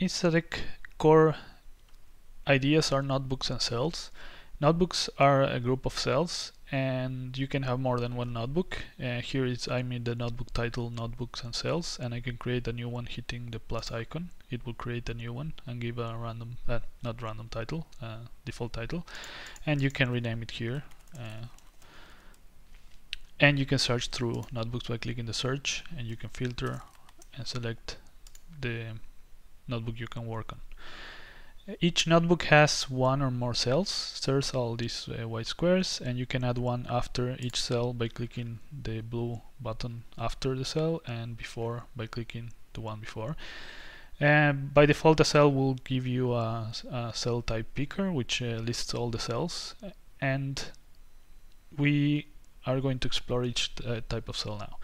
Instadeq core ideas are notebooks and cells. Notebooks are a group of cells and you can have more than one notebook. Uh, here is I made the notebook title notebooks and cells and I can create a new one hitting the plus icon. It will create a new one and give a random, uh, not random title, uh, default title and you can rename it here. Uh, and you can search through notebooks by clicking the search and you can filter and select the notebook you can work on. Each notebook has one or more cells. There's all these uh, white squares and you can add one after each cell by clicking the blue button after the cell and before by clicking the one before. And by default a cell will give you a, a cell type picker which uh, lists all the cells and we are going to explore each uh, type of cell now.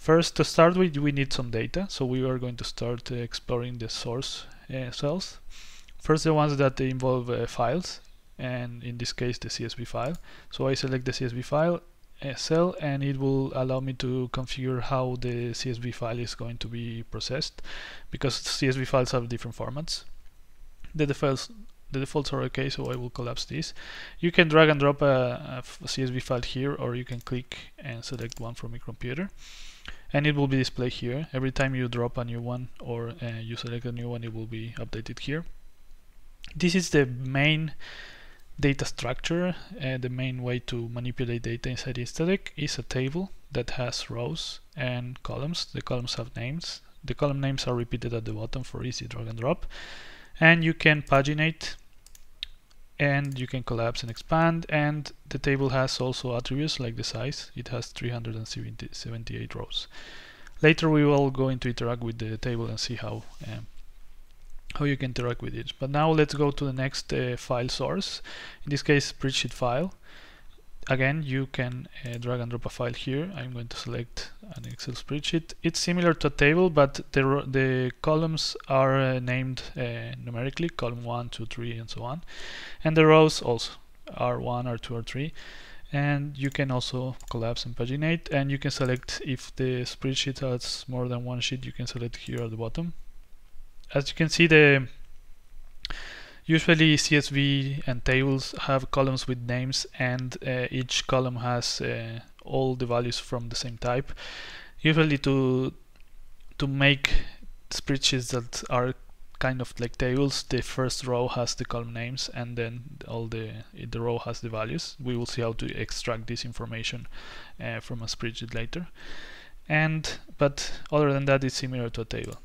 First to start with we need some data so we are going to start uh, exploring the source uh, cells. First the ones that involve uh, files and in this case the CSV file. So I select the CSV file uh, cell and it will allow me to configure how the CSV file is going to be processed because CSV files have different formats. The defaults, the defaults are okay so I will collapse this. You can drag and drop a, a CSV file here or you can click and select one from your computer and it will be displayed here. Every time you drop a new one or uh, you select a new one it will be updated here. This is the main data structure. Uh, the main way to manipulate data inside Instadeq is a table that has rows and columns. The columns have names. The column names are repeated at the bottom for easy drag and drop. And you can paginate and you can collapse and expand and the table has also attributes like the size. It has 378 rows. Later we will go into interact with the table and see how um, how you can interact with it. But now let's go to the next uh, file source. In this case, spreadsheet file. Again, you can uh, drag and drop a file here. I'm going to select an Excel spreadsheet. It's similar to a table, but the, the columns are uh, named uh, numerically, column 1, 2, 3, and so on. And the rows also are 1 or 2 or 3 and you can also collapse and paginate and you can select if the spreadsheet has more than one sheet you can select here at the bottom as you can see the usually CSV and tables have columns with names and uh, each column has uh, all the values from the same type. Usually to to make spreadsheets that are kind of like tables the first row has the column names and then all the the row has the values. We will see how to extract this information uh, from a spreadsheet later. And but other than that it's similar to a table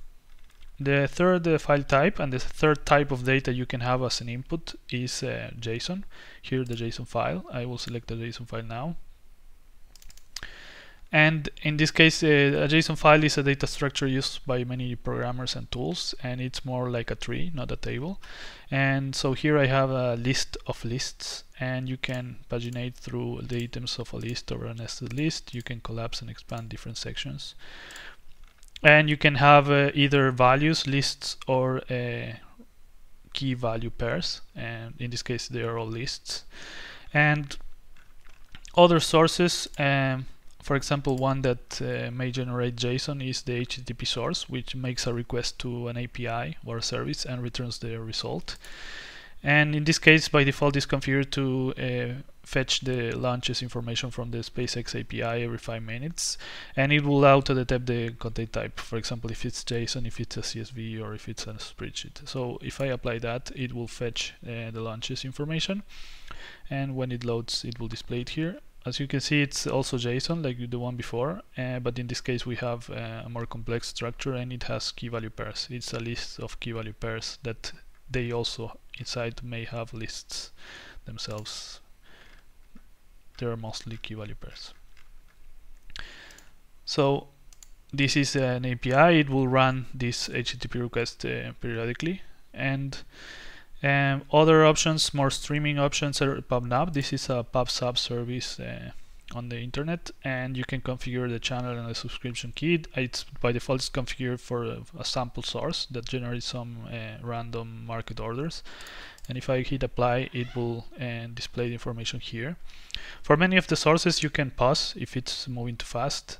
the third uh, file type and the third type of data you can have as an input is uh, JSON. Here the JSON file. I will select the JSON file now. And in this case, uh, a JSON file is a data structure used by many programmers and tools, and it's more like a tree, not a table. And so here I have a list of lists, and you can paginate through the items of a list or a nested list. You can collapse and expand different sections and you can have uh, either values lists or uh, key value pairs. And in this case they are all lists. And other sources um, for example one that uh, may generate JSON is the HTTP source which makes a request to an API or a service and returns the result. And in this case by default is configured to uh, fetch the launches information from the SpaceX API every five minutes and it will auto detect the content type. For example if it's JSON if it's a CSV or if it's a spreadsheet. So if I apply that it will fetch uh, the launches information and when it loads it will display it here. As you can see it's also JSON like the one before uh, but in this case we have uh, a more complex structure and it has key value pairs. It's a list of key value pairs that they also inside may have lists themselves. They're mostly key value pairs. So this is an API. It will run this HTTP request uh, periodically. And um, other options, more streaming options are PubNub. This is a PubSub service uh, on the internet and you can configure the channel and the subscription key. It's by default it's configured for a, a sample source that generates some uh, random market orders and if I hit apply it will uh, display the information here. For many of the sources you can pause if it's moving too fast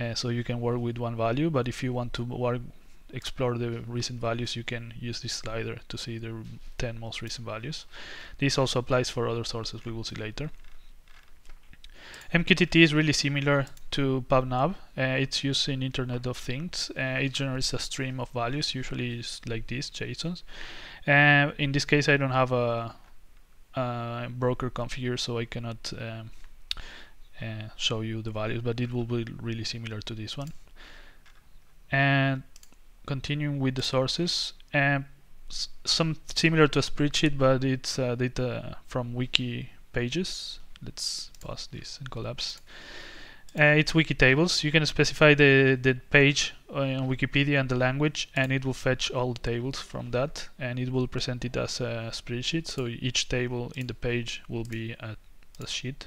uh, so you can work with one value but if you want to work explore the recent values, you can use this slider to see the 10 most recent values. This also applies for other sources we will see later. MQTT is really similar to PubNub. Uh, it's used in Internet of Things. Uh, it generates a stream of values, usually it's like this, JSONs. Uh, in this case, I don't have a, a broker configured, so I cannot um, uh, show you the values, but it will be really similar to this one. And continuing with the sources, um, some similar to a spreadsheet, but it's uh, data from wiki pages let's pause this and collapse. Uh, it's wiki tables. You can specify the, the page on Wikipedia and the language and it will fetch all the tables from that and it will present it as a spreadsheet. So each table in the page will be a, a sheet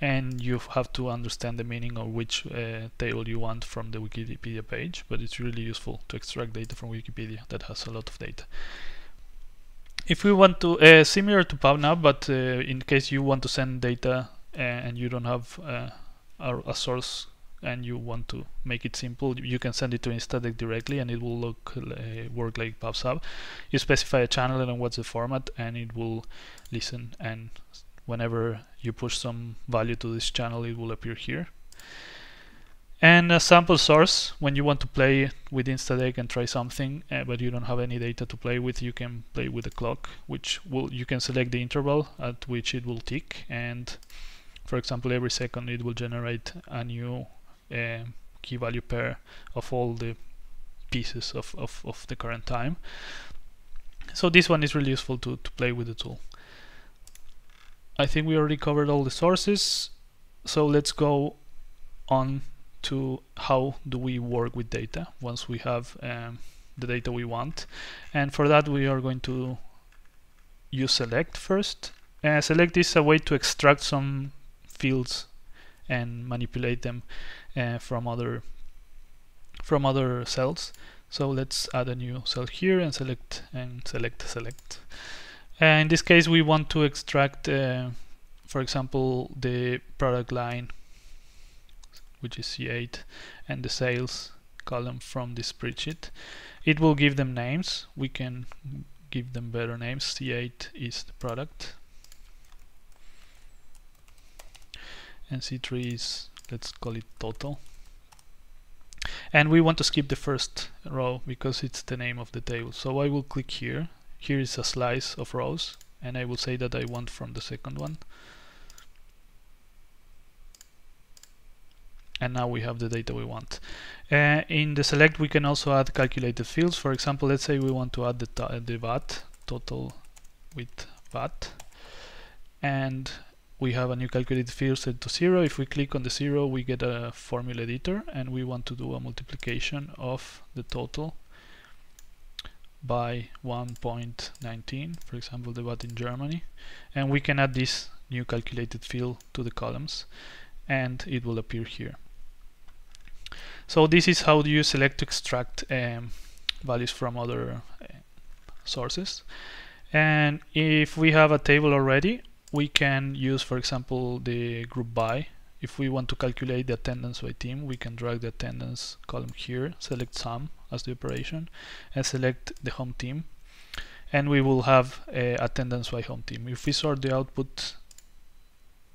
and you have to understand the meaning of which uh, table you want from the Wikipedia page but it's really useful to extract data from Wikipedia that has a lot of data if we want to, uh, similar to PubNub, but uh, in case you want to send data uh, and you don't have uh, a, a, source and you want to make it simple, you can send it to Instadeq directly and it will look uh, work like PubSub. You specify a channel and what's the format and it will listen and whenever you push some value to this channel it will appear here and a sample source when you want to play with Instadeq and try something uh, but you don't have any data to play with you can play with the clock which will you can select the interval at which it will tick. And for example every second it will generate a new uh, key value pair of all the pieces of, of, of the current time. So this one is really useful to, to play with the tool. I think we already covered all the sources. So let's go on to how do we work with data once we have um, the data we want. And for that we are going to use select first. Uh, select is a way to extract some fields and manipulate them uh, from other from other cells. So let's add a new cell here and select and select select. Uh, in this case we want to extract uh, for example the product line which is C8 and the sales column from the spreadsheet. It will give them names. We can give them better names. C8 is the product and C3 is let's call it total and we want to skip the first row because it's the name of the table so I will click here here is a slice of rows and I will say that I want from the second one and now we have the data we want. Uh, in the select we can also add calculated fields. For example, let's say we want to add the, the VAT, total with VAT, and we have a new calculated field set to zero. If we click on the zero, we get a formula editor, and we want to do a multiplication of the total by 1.19, for example, the VAT in Germany, and we can add this new calculated field to the columns, and it will appear here. So this is how you select to extract um, values from other uh, sources. And if we have a table already, we can use, for example, the group by. If we want to calculate the attendance by team, we can drag the attendance column here, select sum as the operation, and select the home team. And we will have uh, attendance by home team. If we sort the output,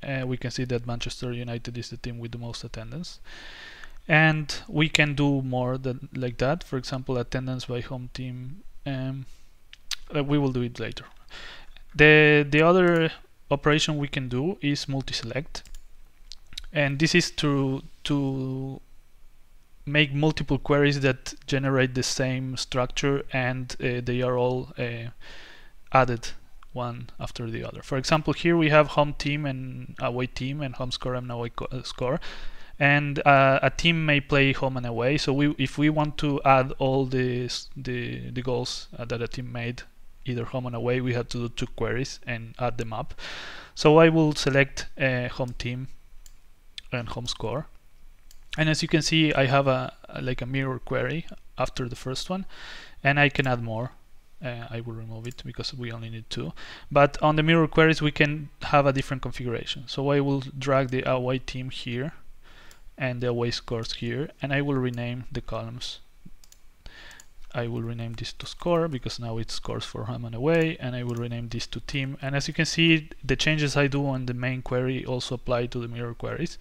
uh, we can see that Manchester United is the team with the most attendance and we can do more than like that. For example attendance by home team um, uh, we will do it later. The the other operation we can do is multi-select. And this is to to make multiple queries that generate the same structure and uh, they are all uh, added one after the other. For example, here we have home team and away team and home score and away uh, score and uh, a team may play home and away. So we, if we want to add all the the, the goals uh, that a team made, either home and away, we have to do two queries and add them up. So I will select a home team and home score. And as you can see, I have a, a like a mirror query after the first one, and I can add more. Uh, I will remove it because we only need two. But on the mirror queries, we can have a different configuration. So I will drag the away team here and the away scores here and I will rename the columns. I will rename this to score because now it scores for home and away and I will rename this to team. And as you can see the changes I do on the main query also apply to the mirror queries.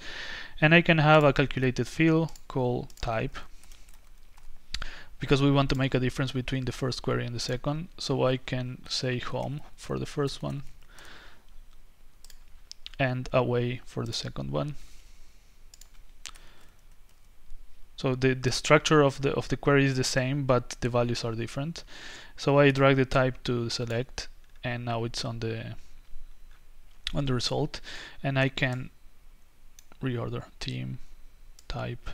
And I can have a calculated field called type because we want to make a difference between the first query and the second. So I can say home for the first one and away for the second one so the, the structure of the of the query is the same but the values are different. So I drag the type to select and now it's on the on the result. And I can reorder team type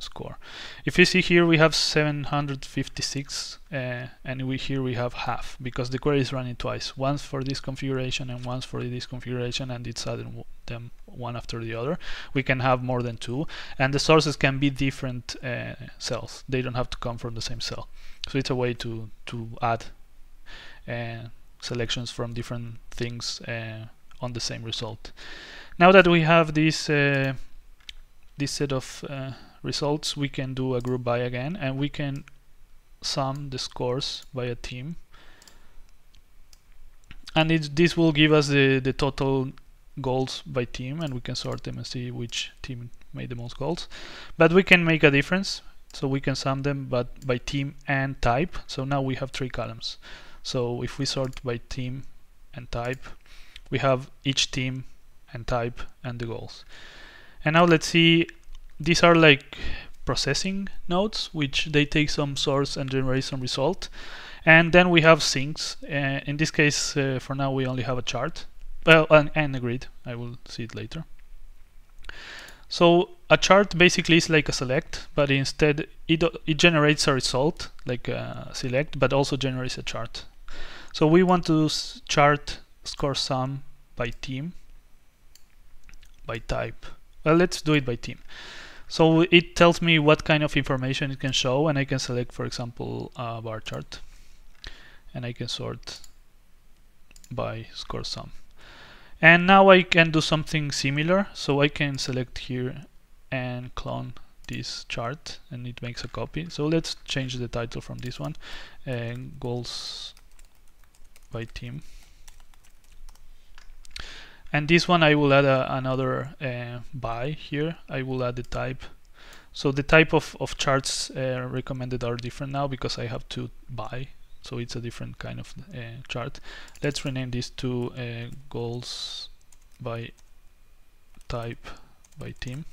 score. If you see here we have 756 uh, and we here we have half because the query is running twice. Once for this configuration and once for this configuration and it's adding them one after the other. We can have more than two and the sources can be different uh, cells. They don't have to come from the same cell. So it's a way to to add uh, selections from different things uh, on the same result. Now that we have this uh, this set of uh, results we can do a group by again and we can sum the scores by a team. And it, this will give us the, the total goals by team and we can sort them and see which team made the most goals. But we can make a difference so we can sum them but by team and type. So now we have three columns. So if we sort by team and type we have each team and type and the goals. And now let's see these are like processing nodes which they take some source and generate some result. And then we have sinks. Uh, in this case uh, for now we only have a chart. Well and, and a grid. I will see it later. So a chart basically is like a select but instead it, it generates a result like a select but also generates a chart. So we want to chart score sum by team by type. Well let's do it by team so it tells me what kind of information it can show and I can select for example a bar chart and I can sort by score sum. And now I can do something similar so I can select here and clone this chart and it makes a copy. So let's change the title from this one and goals by team and this one I will add a, another uh, by here. I will add the type. So the type of, of charts uh, recommended are different now because I have to by so it's a different kind of uh, chart. Let's rename this to uh, goals by type by team.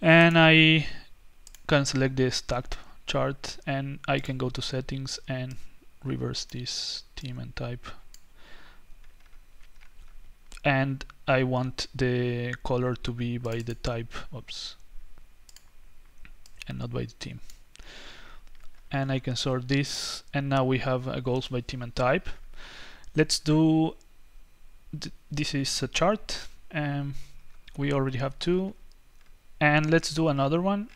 And I can select the stacked chart and I can go to settings and reverse this team and type and I want the color to be by the type oops and not by the team. And I can sort this and now we have a goals by team and type. Let's do th this is a chart and we already have two and let's do another one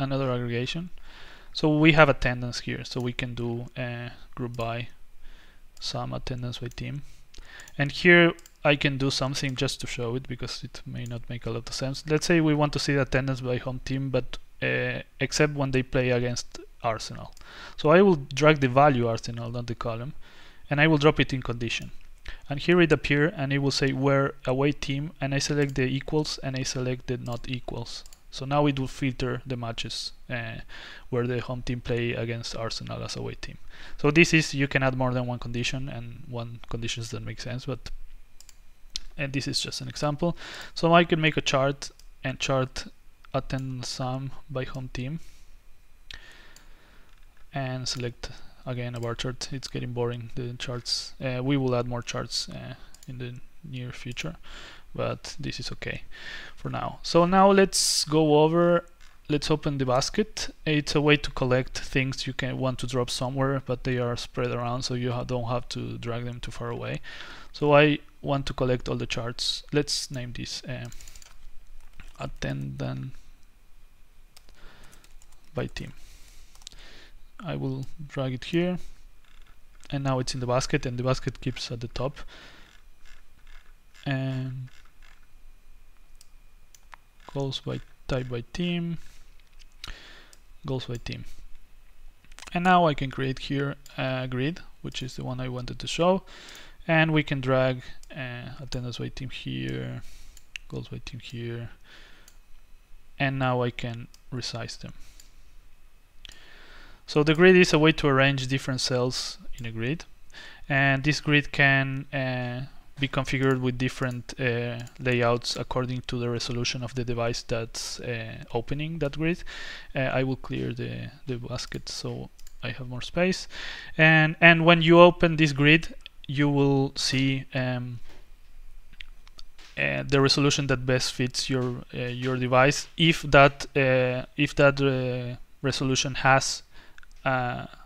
another aggregation. So we have attendance here so we can do a group by some attendance by team and here I can do something just to show it because it may not make a lot of sense. Let's say we want to see the attendance by home team, but uh, except when they play against Arsenal. So I will drag the value Arsenal, not the column, and I will drop it in condition. And here it appear and it will say where away team and I select the equals and I select the not equals. So now it will filter the matches uh, where the home team play against Arsenal as away team. So this is, you can add more than one condition and one conditions that make sense, but and this is just an example. So I can make a chart and chart attendance sum by home team and select again a bar chart. It's getting boring, the charts. Uh, we will add more charts uh, in the near future but this is okay for now. So now let's go over let's open the basket. It's a way to collect things you can want to drop somewhere, but they are spread around, so you don't have to drag them too far away. So I want to collect all the charts. Let's name this uh, attendant by team. I will drag it here, and now it's in the basket, and the basket keeps at the top. And goals by type by team goals by team. And now I can create here a grid, which is the one I wanted to show. And we can drag uh, attendance by team here, goals by team here. And now I can resize them. So the grid is a way to arrange different cells in a grid. And this grid can uh, be configured with different uh, layouts according to the resolution of the device that's uh, opening that grid. Uh, I will clear the, the basket so I have more space. And, and when you open this grid, you will see um, uh, the resolution that best fits your uh, your device if that uh, if that resolution has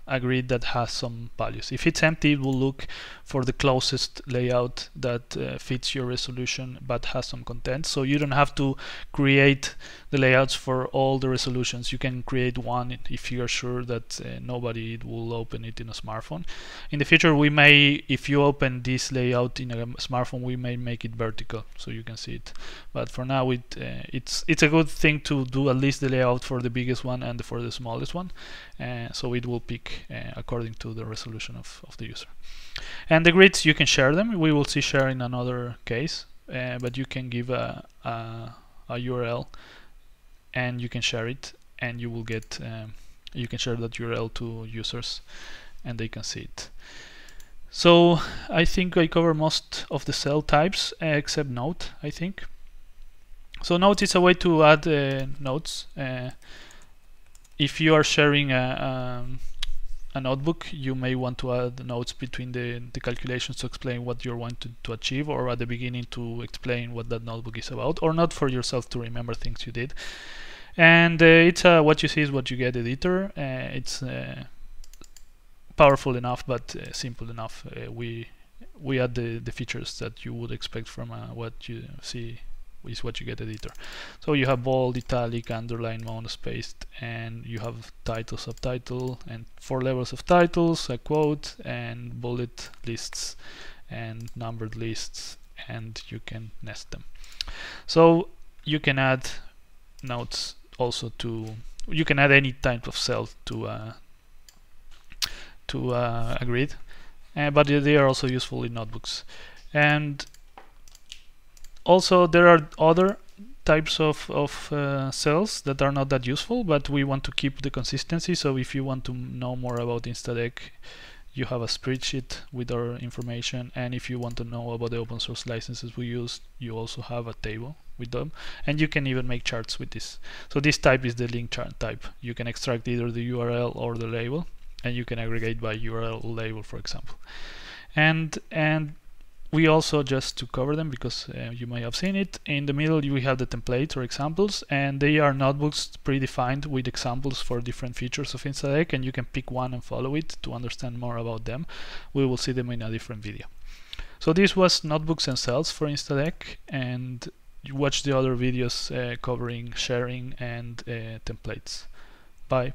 a grid that has some values. If it's empty, it will look for the closest layout that uh, fits your resolution but has some content. So you don't have to create the layouts for all the resolutions. You can create one if you are sure that uh, nobody will open it in a smartphone. In the future, we may, if you open this layout in a smartphone, we may make it vertical so you can see it. But for now, it uh, it's it's a good thing to do at least the layout for the biggest one and for the smallest one. Uh, so it will pick uh, according to the resolution of, of the user. And the grids, you can share them. We will see share in another case, uh, but you can give a, a, a, URL and you can share it and you will get, um, you can share that URL to users and they can see it. So I think I cover most of the cell types uh, except note, I think. So note is a way to add uh, notes. Uh, if you are sharing a, um, a notebook, you may want to add notes between the, the calculations to explain what you're wanting to achieve or at the beginning to explain what that notebook is about or not for yourself to remember things you did. And uh, it's uh, what you see is what you get editor. Uh, it's uh, powerful enough but uh, simple enough. Uh, we we add the, the features that you would expect from what you see is what you get editor. So you have bold, italic, underline, monospaced, and you have title, subtitle, and four levels of titles, a quote, and bullet lists, and numbered lists, and you can nest them. So you can add notes also to, you can add any type of cell to uh, to uh, a grid, uh, but they are also useful in notebooks. And also there are other types of, of uh, cells that are not that useful but we want to keep the consistency. So if you want to know more about Instadeq you have a spreadsheet with our information. And if you want to know about the open source licenses we use you also have a table with them. And you can even make charts with this. So this type is the link chart type. You can extract either the URL or the label and you can aggregate by URL label for example. And and we also just to cover them because uh, you may have seen it in the middle we have the templates or examples and they are notebooks predefined with examples for different features of Instadeq and you can pick one and follow it to understand more about them. We will see them in a different video. So this was notebooks and cells for Instadeq and you watch the other videos uh, covering sharing and uh, templates. Bye